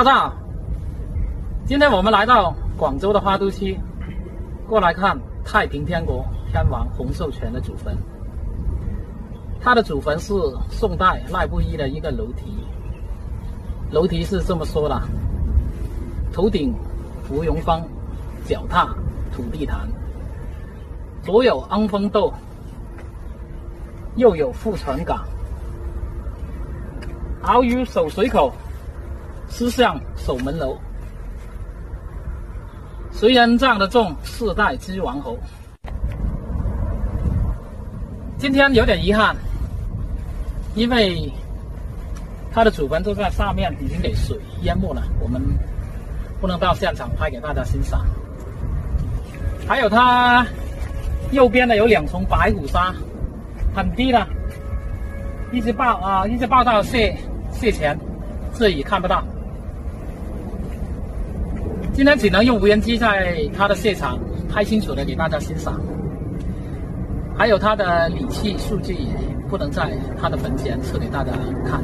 大家好，今天我们来到广州的花都区，过来看太平天国天王洪秀全的祖坟。他的祖坟是宋代赖布衣的一个楼梯，楼梯是这么说的：头顶芙蓉峰，脚踏土地坛，左有安丰豆，右有富船港，鳌鱼守水口。思向守门楼，隋人葬的重四代之王侯。今天有点遗憾，因为他的祖坟就在上面，已经给水淹没了，我们不能到现场拍给大家欣赏。还有他右边的有两重白虎沙，很低的，一直报啊，一直报到谢谢前，这里看不到。今天只能用无人机在他的现场拍清楚的给大家欣赏，还有他的理气数据不能在他的坟前测给大家看。